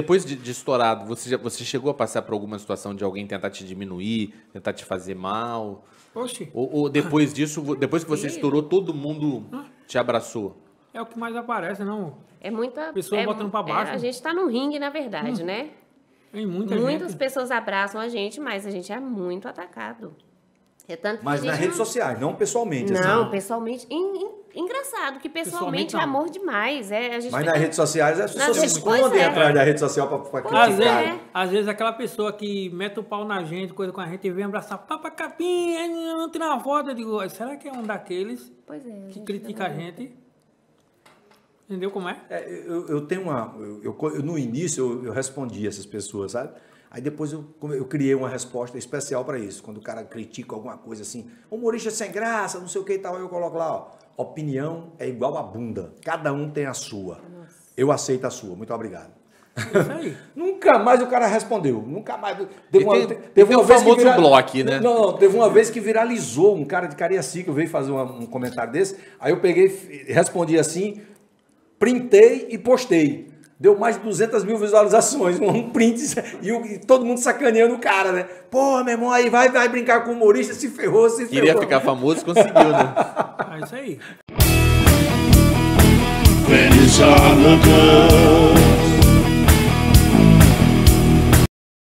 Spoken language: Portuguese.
Depois de, de estourado, você, já, você chegou a passar por alguma situação de alguém tentar te diminuir, tentar te fazer mal? Oxi, Ou, ou depois disso, depois que você estourou, todo mundo te abraçou? é o que mais aparece, não? É muita. Pessoa é, botando pra baixo. é, a gente tá no ringue, na verdade, né? Tem muita Muitas gente. pessoas abraçam a gente, mas a gente é muito atacado. É tanto Mas nas redes não- sociais, não pessoalmente. Não, assim. pessoalmente. en- en- engraçado que pessoalmente, Pessoalmente, é amor demais. É, a gente Mas fica- nas redes sociais as pessoas se escondem é. atrás da rede social pra, pra Pois Às criticar. vezes, é. às vezes aquela pessoa que mete o pau na gente, coisa com a gente, vem abraçar, papa capinha, não tirar uma foto, eu digo, será que é um daqueles Pois é. que gente critica a gente? Entendeu como é? É, eu, eu tenho uma. Eu, eu- eu- no início eu, eu respondi essas pessoas, sabe? Aí depois eu, eu criei uma resposta especial para isso. Quando o cara critica alguma coisa assim, humorista sem graça, não sei o que e tal, eu coloco lá, ó. Opinião é igual a bunda. Cada um tem a sua. Eu aceito a sua. Muito obrigado. Aí. Nunca mais o cara respondeu. Nunca mais. Teve uma, tem- teve uma vez que famoso bloco, né? Não, não, teve uma vez que viralizou um cara de Cariacica, veio fazer uma- um comentário desse. Aí eu peguei, respondi assim, printei e postei. Deu mais de 200 mil visualizações, um print e, o- e todo mundo sacaneando o cara, né? Pô, meu irmão, aí vai, vai brincar com o humorista, se ferrou, se ferrou. Queria ficar famoso, conseguiu, né? É isso aí.